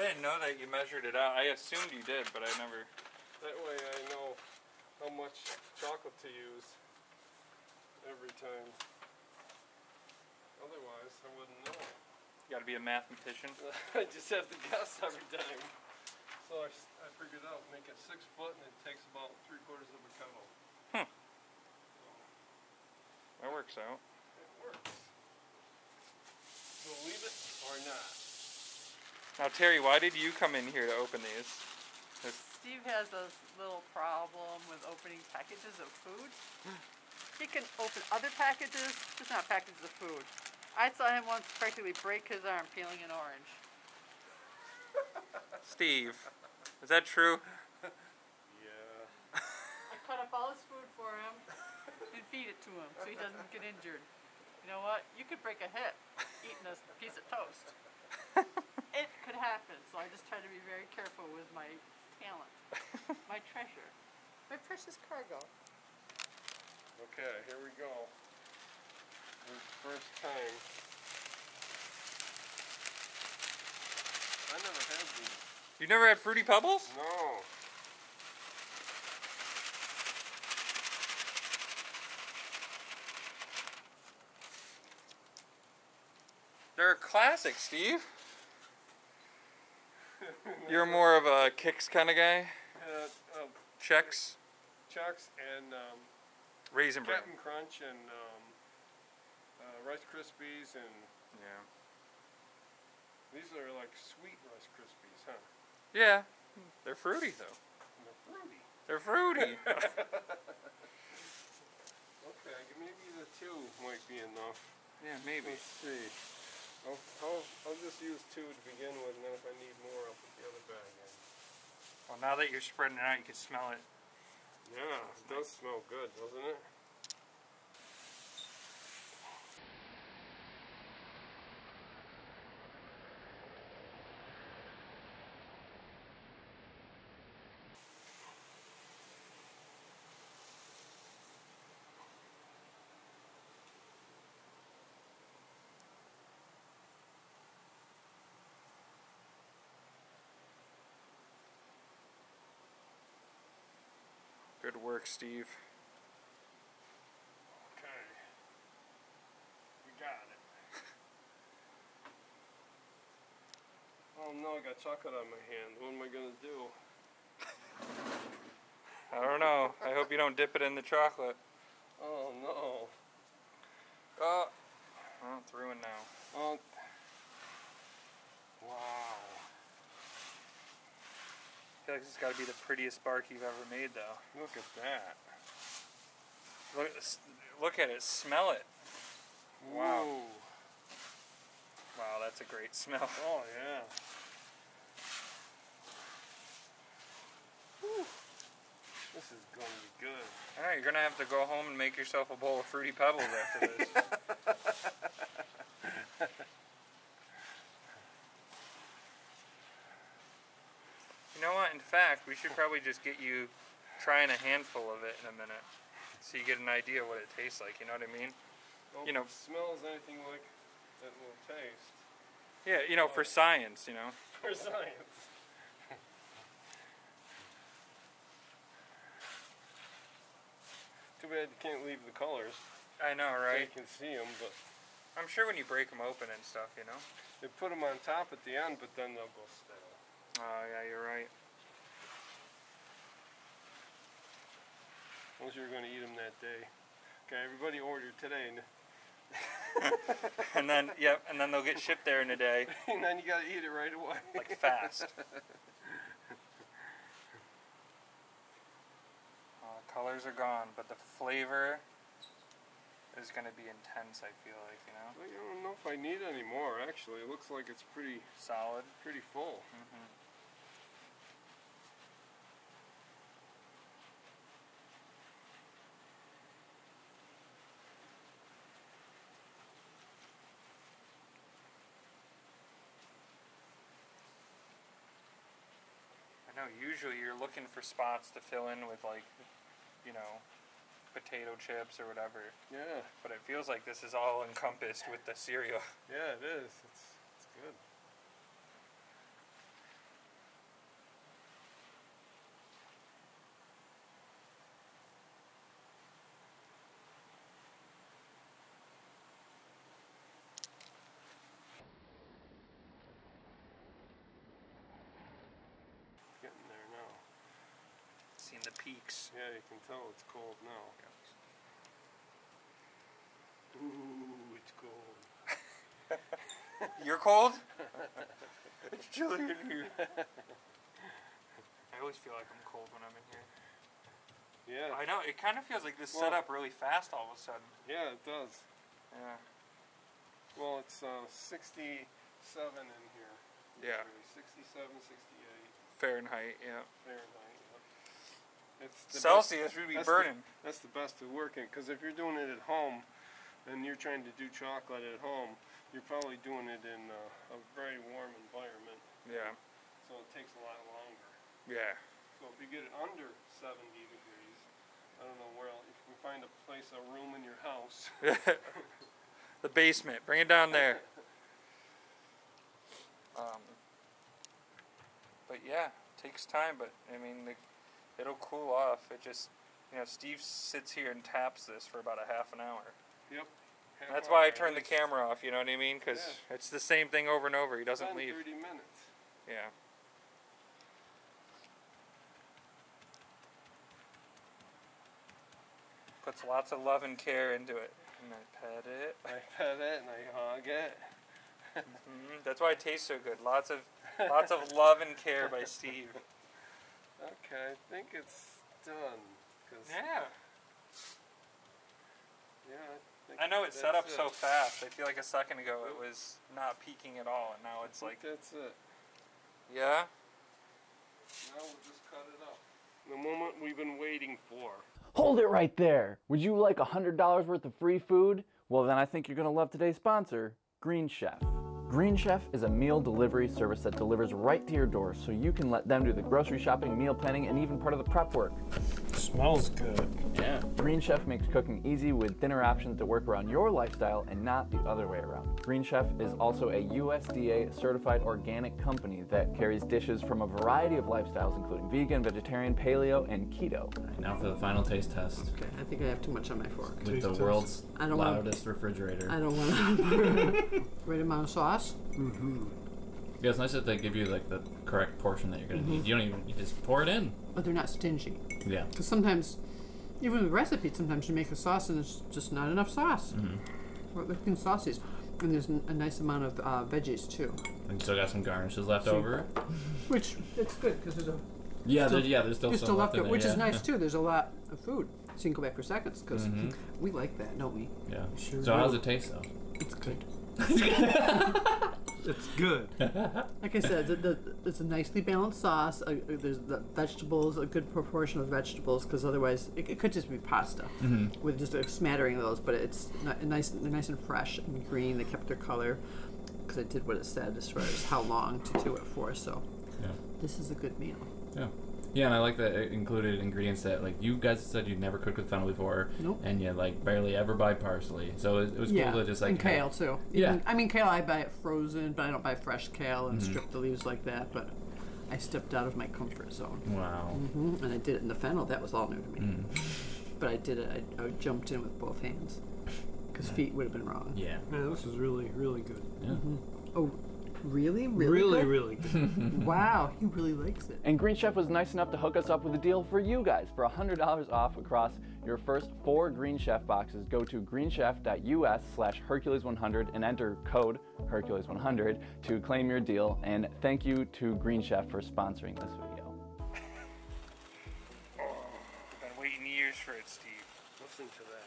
didn't know that you measured it out. I assumed you did, but I never. That way I know how much chocolate to use every time. Otherwise, I wouldn't know. You gotta be a mathematician. I just have to guess every time. So I figured out, make it six foot and it takes about three quarters of a kettle. That works out. It works. Believe it or not. Now, Terry, why did you come in here to open these? Steve has a little problem with opening packages of food. He can open other packages, just not packages of food. I saw him once practically break his arm peeling an orange. Steve, is that true? Yeah. I cut up all his food for him and feed it to him so he doesn't get injured. You know what? You could break a hip eating a piece of toast. It could happen, so I just try to be very careful with my talent, my treasure, my precious cargo. Okay, here we go. This first time. I never had these. You never had Fruity Pebbles? No. They're a classic, Steve. You're more of a Kix kind of guy. Uh, Chex, Chucks and um, Raisin Bran. Captain Crunch and um, uh, Rice Krispies and Yeah. these are like sweet Rice Krispies, huh? Yeah. They're fruity though. They're fruity. They're fruity. Okay, maybe the two might be enough. yeah, maybe. Let's see. I'll, I'll, I'll just use two to begin with, and then if I need more, I'll put the other bag in. Well, now that you're spreading it out, you can smell it. Yeah, it does smell good, doesn't it? Good work, Steve. Okay. We got it. oh no, I got chocolate on my hand. What am I gonna do? I don't know. I hope you don't dip it in the chocolate. Oh no. Oh, well, it's ruined now. Oh. Wow. Feel like this has got to be the prettiest bark you've ever made, though. Look at that. Look, at look at it. Smell it. Wow. Whoa. Wow, that's a great smell. Oh yeah. Whew. This is gonna be good. All right, you're gonna have to go home and make yourself a bowl of fruity pebbles after this. you know what? In fact, we should probably just get you trying a handful of it in a minute, so you get an idea what it tastes like. You know what I mean? Well, You know- if it smells anything like that will taste Yeah, you know, for science, you know. for science. Too bad you can't leave the colors. I know, So right? you can see them, but I'm sure when you break them open and stuff, you know. they put them on top at the end, but then they'll go stale. Oh yeah, you're right. Unless you're going to eat them that day. Okay, everybody ordered today, and and then, yep, and then they'll get shipped there in a day, and then you got to eat it right away. like fast. Uh, colors are gone, but the flavor is going to be intense. I feel like you know, Well, I don't know if I need any more. Actually, it looks like it's pretty, solid. pretty full. hmm Usually, you're looking for spots to fill in with like, you know, potato chips or whatever. Yeah, But it feels like this is all encompassed with the cereal. yeah, it is. It's, it's good. Seeing the peaks. Yeah, you can tell it's cold now. Ooh, it's cold. You're cold? it's chilly in here. I always feel like I'm cold when I'm in here. Yeah, I know, it kind of feels like this Well- set up really fast all of a sudden. yeah, it does. Yeah. Well, it's uh, 67 in here. Yeah. Maybe 67, 68 Fahrenheit, yeah. Fahrenheit. The best- Celsius, we'd be that's the- burning. That's the best of working because if you're doing it at home and you're trying to do chocolate at home, you're probably doing it in uh, a very warm environment, Yeah. so it takes a lot longer. Yeah. So if you get it under 70 degrees, I don't know where, else- if you find a place, a room in your house. the basement. Bring it down there. Um, but yeah, takes time. But I mean, the, it'll cool off. It just, you know, Steve sits here and taps this for about a half an hour. Yep. half That's why I hour, turn the camera off. You know what I mean? Because it's the same thing over and over. He doesn't 10, leave. 30 minutes. Yeah. Puts lots of love and care into it. And I pet it. I pet it and I hug it. Mhm, That's why it tastes so good. Lots of lots of love and care by Steve. Okay, I think it's done. 'cause- Yeah. yeah, I, I know it's set up that's so fast. I feel like a second ago it was not peaking at all, and now it's I like, think that's it. yeah. Now we'll just cut it up. The moment we've been waiting for. Hold it right there. Would you like $100 worth of free food? Well, then I think you're going to love today's sponsor, Green Chef. Green Chef is a meal delivery service that delivers right to your door so you can let them do the grocery shopping, meal planning, and even part of the prep work. Smells good. Yeah. Green Chef makes cooking easy with dinner options that work around your lifestyle and not the other way around. Green Chef is also a USDA certified organic company that carries dishes from a variety of lifestyles, including vegan, vegetarian, paleo, and keto. Now for the final taste test Okay, I think I have too much on my fork. with Taste the test. world's I don't wanna- loudest refrigerator. I don't want to. right amount of sauce. Yeah, it's nice that they give you like the correct portion that you're gonna Mm-hmm. need. You don't even you just pour it in. But they're not stingy. Yeah. Because sometimes, even with recipes, sometimes you make a sauce and there's just not enough sauce. We're looking sauces. And there's a nice amount of uh, veggies too. And you still got some garnishes left Super. over. Which, it's good because there's a Yeah, Still- there, yeah. There's still There's some still left left over, there, which is nice too. There's a lot of food, so you can go back for seconds because Mhm. we like that, don't we? Yeah. Sure so how's do. it taste though? It's good. It's good. Like I said, the, the, it's a nicely balanced sauce. Uh, uh, there's the vegetables, a good proportion of vegetables, because otherwise it, it could just be pasta Mm-hmm. with just a smattering of those. But it's nice, they're nice and fresh and green. They kept their color because I did what it said as far as how long to do it for. So Yeah. this is a good meal. Yeah. Yeah, and I like that it included ingredients that like you guys said you'd never cooked with fennel before, Nope. and you like barely ever buy parsley. So it, it was yeah, cool to just like and have- kale too. Yeah. Even- I mean kale. I buy it frozen, but I don't buy fresh kale and Mm-hmm. strip the leaves like that. But I stepped out of my comfort zone. Wow. hmm And I did it in the fennel. That was all new to me. Mm. But I did it. I, I jumped in with both hands. Because feet would have been wrong. Yeah. Man, this is really, really good. Yeah. Oh, really? Really? Really, good? really good. Wow, he really likes it. And Green Chef was nice enough to hook us up with a deal for you guys. For $100 off across your first four Green Chef boxes, go to greenchef.us slash Hercules100 and enter code Hercules100 to claim your deal. And thank you to Green Chef for sponsoring this video. Been waiting years for it, Steve. Listen to that.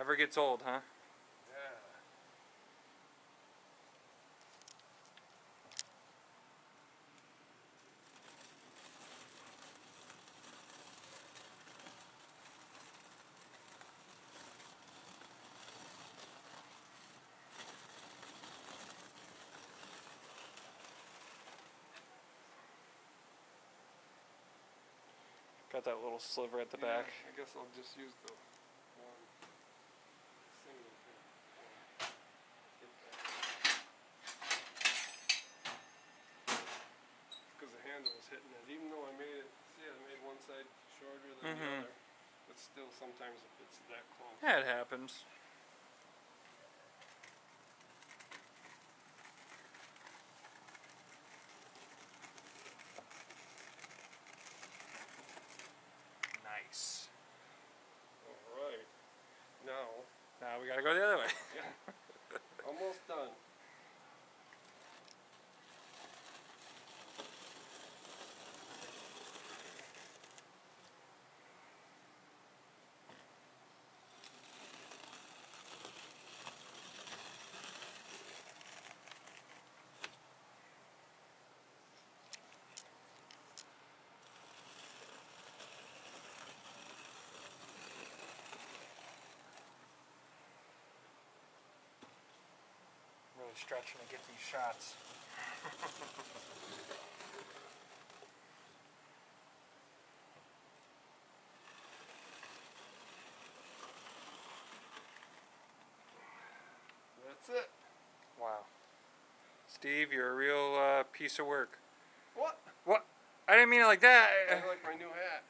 Never gets old, huh? Yeah. Got that little sliver at the Yeah, back. I guess I'll just use the one single thing. Because the handle is hitting it. Even though I made it, see, I made one side shorter than Mhm. the other. It's still sometimes if it's that close. Yeah, it happens. Nice. All right. Now, Now we gotta go the other way. almost done. Really stretching to get these shots. That's it. Wow. Steve, you're a real uh, piece of work. What? What? I didn't mean it like that. I like my new hat.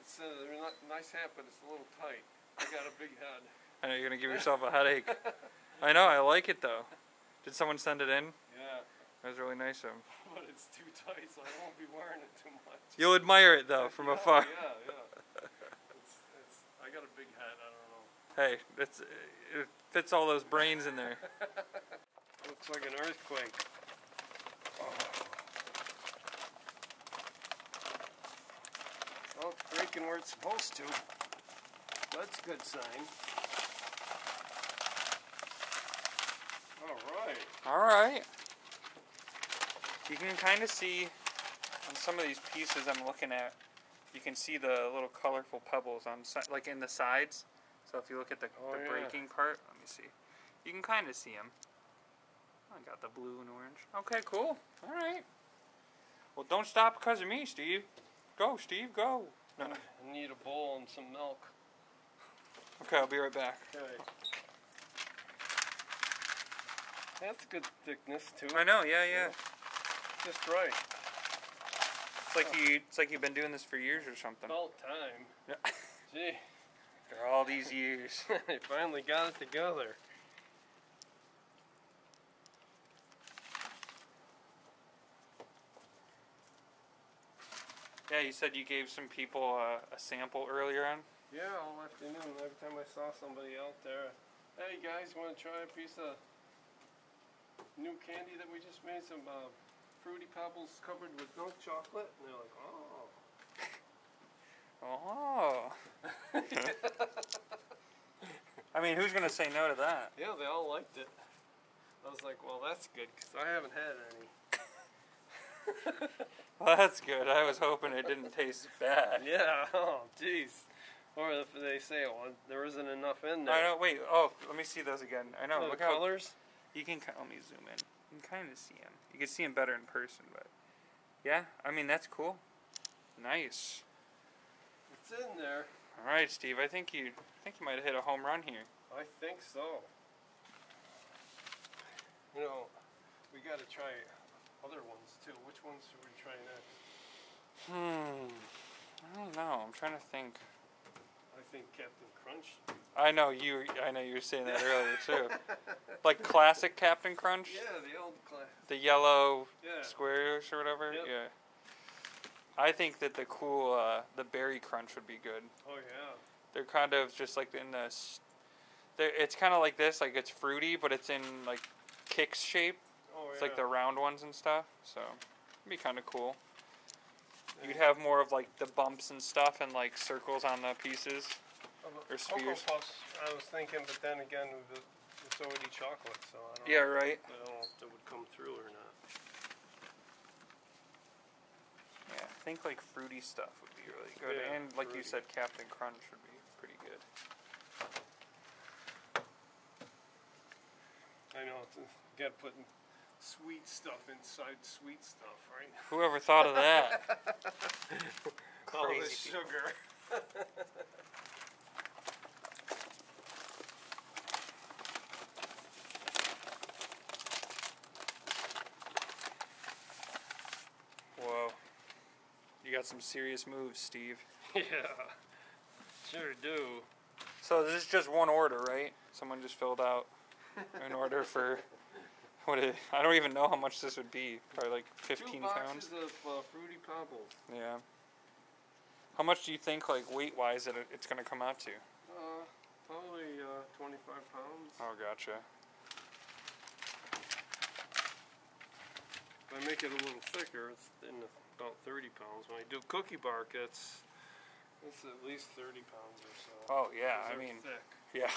It's a nice hat, but it's a little tight. I got a big head. I know you're gonna give yourself a headache. I know. I like it though. Did someone send it in? Yeah, That was really nice of 'em. but it's too tight, so I won't be wearing it too much. You'll admire it though from Yeah, afar. Yeah, yeah. It's, it's, I got a big hat. I don't know. Hey, it's it fits all those brains in there. Looks like an earthquake. Oh, it's breaking where it's supposed to. That's a good sign. All right. All right. You can kind of see on some of these pieces I'm looking at. You can see the little colorful pebbles on like in the sides. So if you look at the, Oh, the yeah. breaking part, let me see. You can kind of see them. I got the blue and orange. Okay, cool. All right. Well, don't stop because of me, Steve. Go, Steve. Go. No. I need a bowl and some milk. Okay, I'll be right back. Okay. That's good thickness too. I know. Yeah, yeah. Just right. It's like you. It's like you've been doing this for years or something. About time. Yeah. Gee, After all these years. they finally got it together. Yeah, you said you gave some people uh, a sample earlier on. Yeah, all afternoon. Every time I saw somebody out there, hey guys, want to try a piece of new candy that we just made? Some uh, fruity pebbles covered with milk chocolate. And they're like, oh. Oh. I mean, who's gonna say no to that? Yeah, they all liked it. I was like, well, that's good because I haven't had any. Well, that's good. I was hoping it didn't taste bad. Yeah. Oh, jeez. Or if they say, well, there isn't enough in there. I know. Wait. Oh, let me see those again. I know. Oh, the look how colors. You can. Let me zoom in. You can kind of see him. You can see him better in person, but yeah. I mean, that's cool. Nice. It's in there. All right, Steve. I think you. I think you might have hit a home run here. I think so. You know, we got to try other ones too. Which ones should we try next? Hmm. I don't know. I'm trying to think. I think Captain Crunch. I know you. I know you were saying that earlier too. Like classic Captain Crunch, Yeah, the old class. the yellow Yeah. squares or whatever. Yep. Yeah. I think that the cool, uh, the berry crunch would be good. Oh yeah. They're kind of just like in this. it's kind of like this, like it's fruity, but it's in like Kix shape. Oh yeah. It's like the round ones and stuff. So it'd be kind of cool. You'd have more of like the bumps and stuff and like circles on the pieces. Of a- or Cocoa spheres. Puffs, I was thinking, but then again, the, it's already chocolate, so I don't Yeah, know. right. I don't know if it would come through or not. Yeah, I think like fruity stuff would be really good, Yeah, and like you fruity. said, Captain Crunch would be pretty good. I know. It's, you got to put sweet stuff inside sweet stuff, right? Whoever thought of that? All Crazy this people. sugar. Whoa. You got some serious moves, Steve. Yeah, sure do. So this is just one order, right? Someone just filled out an order for what? It, I don't even know how much this would be. Probably like Two 15 boxes pounds. of uh, fruity pebbles. Yeah. How much do you think, like weight-wise, that it's gonna come out to? Uh, probably uh, 25 pounds. Oh, gotcha. If I make it a little thicker, it's in the, about 30 pounds. When I do cookie bark, it's it's at least 30 pounds or so. Oh yeah, I mean, thick. yeah.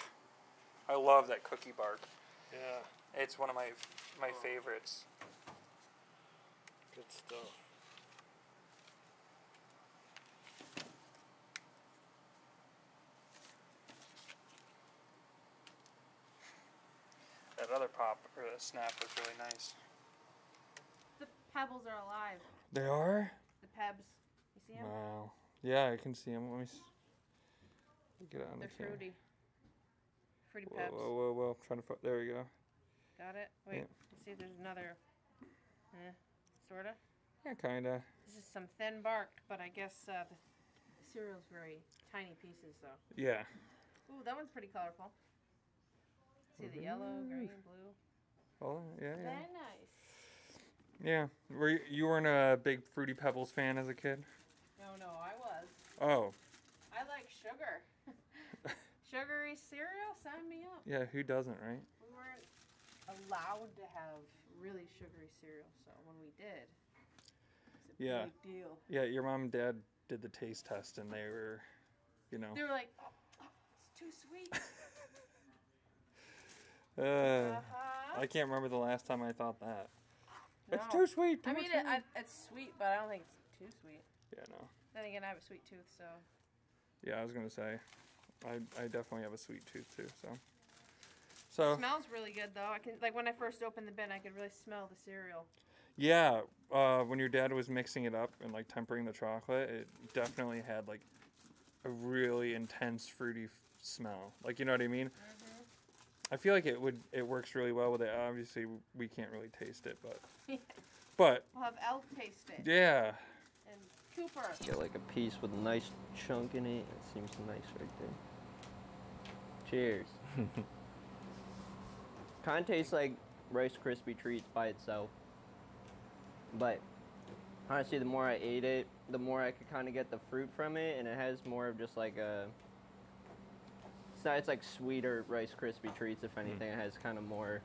I love that cookie bark. Yeah, It's one of my my Oh. favorites. good stuff. That other pop or the snap was really nice. The pebbles are alive. They are. The pebs. You see them? Wow. Yeah, I can see them. Let me s- get it on They're the camera. fruity. Fruity Whoa, pebs. whoa, whoa, whoa! I'm trying to. Fo- there we go. Got it? Wait. Yeah. Let's see if there's another. Eh, sorta. Yeah, kinda. This is some thin bark, but I guess uh, the cereal's very tiny pieces though. Yeah. Ooh, that one's pretty colorful. See the yellow, green, blue. Oh, yeah, yeah. Very nice. Yeah. Were you, you weren't a big Fruity Pebbles fan as a kid? No, no, I was. Oh, I like sugar. Sugary cereal, sign me up. yeah. Who doesn't, right? We weren't allowed to have really sugary cereal, so when we did, it's a Yeah. big deal. Yeah, your mom and dad did the taste test, and they were, you know. They were like, oh, oh, it's too sweet. Uh, uh-huh. I can't remember the last time I thought that. It's too sweet. Too I mean, it. I, it's sweet, but I don't think it's too sweet. yeah, no. Then again, I have a sweet tooth, so. Yeah, I was gonna say, I I definitely have a sweet tooth too. So. So It smells really good though. I can like when I first opened the bin, I could really smell the cereal. yeah, uh, when your dad was mixing it up and like tempering the chocolate, it definitely had like a really intense fruity f- smell. Like you know what I mean? I feel like it would it works really well with it. Obviously, we can't really taste it, but but We'll have Elf taste it yeah, and Cooper. Get like a piece with a nice chunk in it. It seems nice right there. Cheers. kind of tastes like Rice Krispie treats by itself. But honestly, the more I ate it, the more I could kind of get the fruit from it, and it has more of just like a. It's not. It's like sweeter Rice Krispie treats. If mm. anything, it has kind of more.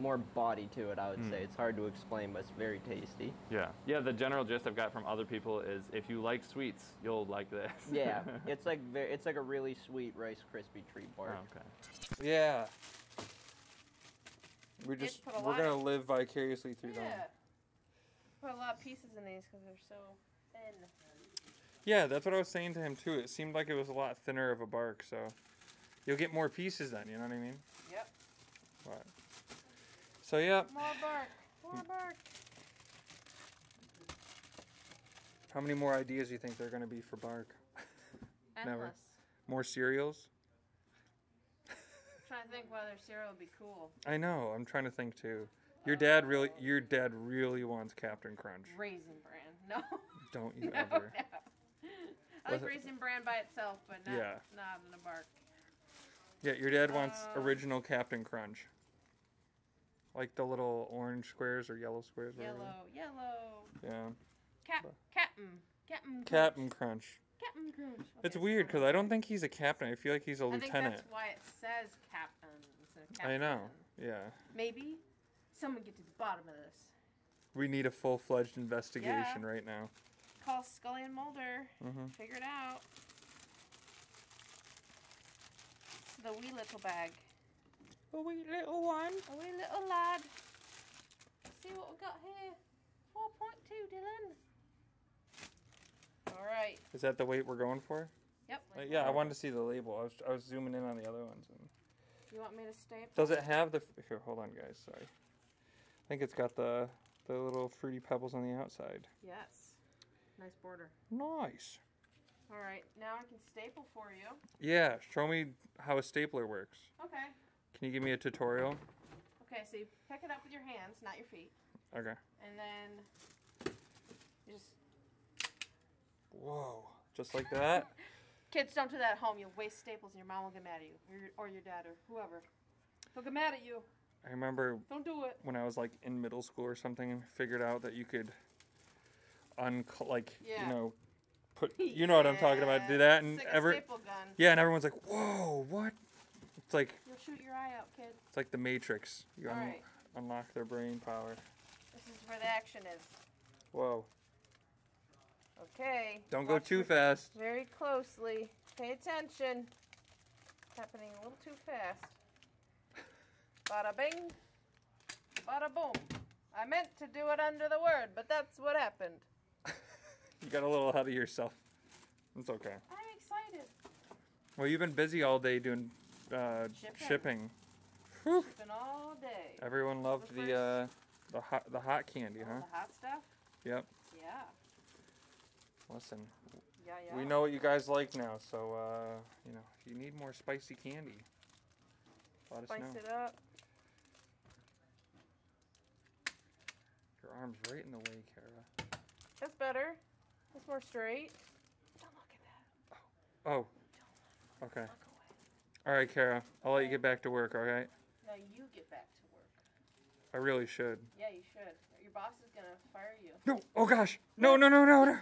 More body to it, I would say. Mm. It's hard to explain, but it's very tasty. Yeah. Yeah, the general gist I've got from other people is if you like sweets, you'll like this. Yeah, it's like very, it's like a really sweet Rice Krispie treat oh, bar. Oh, okay. yeah. We're just we're gonna in- live vicariously through them. Put a lot of pieces in these because they're so thin. Yeah, that's what I was saying to him too. It seemed like it was a lot thinner of a bark, so you'll get more pieces then. You know what I mean? Yep. But, so yeah, More bark. More bark. how many more ideas do you think there are gonna be for bark? Never. Endless. More cereals? I'm trying to think whether cereal would be cool. I know. I'm trying to think too. Your dad really, your dad really wants Captain Crunch. Raisin bran. No. Don't you no, ever? no. I like raisin bran by itself, but not, Yeah. not in a bark. Yeah, your dad wants Uh, original Captain Crunch. Like the little orange squares or yellow squares. Yellow, yellow. Yeah. Cap, captain. Captain. Captain Crunch. Captain Crunch. It's weird because I don't think he's a captain. I feel like he's a I think lieutenant. that's why it says captain of I know. Yeah. Maybe someone get to the bottom of this. We need a full fledged investigation right now. Call Scully and Mulder. Mhm. Figure it out. It's the wee little bag. A wee little one. A wee little lad. See what we got here. 4.2, Dylan. All right. Is that the weight we're going for? Yep. Uh, yeah, I wanted to see the label. I was, I was zooming in on the other ones. And You want me to staple? does it have the? Here, hold on, guys. Sorry. I think it's got the the little fruity pebbles on the outside. Yes. Nice border. Nice. All right. Now I can staple for you. Yeah, show me how a stapler works. Okay. Can you give me a tutorial? Okay, so you pick it up with your hands, not your feet. Okay. And then you just Whoa. Just like that. Kids, don't do that at home. You'll waste staples and your mom will get mad at you. Or your, or your dad or whoever. They'll get mad at you. I remember Don't do it. when I was like in middle school or something and figured out that you could un like Yeah. you know put you know what I'm talking about. Do that and like ever a staple gun. yeah, and everyone's like, "Whoa, what?" It's like You'll shoot your eye out, kid. it's like the Matrix. You un- Alright. unlock their brain power. This is where the action is. Whoa! Okay. Don't go too fast. Very closely. Pay attention. It's happening a little too fast. Bada bing. Bada boom. I meant to do it under the word, but that's what happened. You got a little ahead of yourself. It's okay. I'm excited. Well, you've been busy all day doing uh, Shipping. shipping. Shipping all day. Everyone loved the uh, the hot the hot candy, All huh? the hot stuff? Yep. Yeah. Listen, Yeah, yeah. we know what you guys like now, so uh, you know if you need more spicy candy, let us Spice know. it up. Your arm's right in the way, Kara. That's better. That's more straight. Don't look at that. Oh. Okay. Look away. All right, Kara. I'll let you get back to work. All right. Now you get back to work. I really should. Yeah, you should. Your boss is gonna fire you. No. Oh gosh. No. No. No. No. No.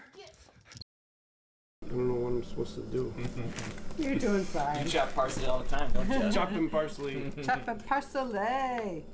I don't know what I'm supposed to do. You're doing fine. You chop parsley all the time, don't you? Chopping parsley. Chopping parsley.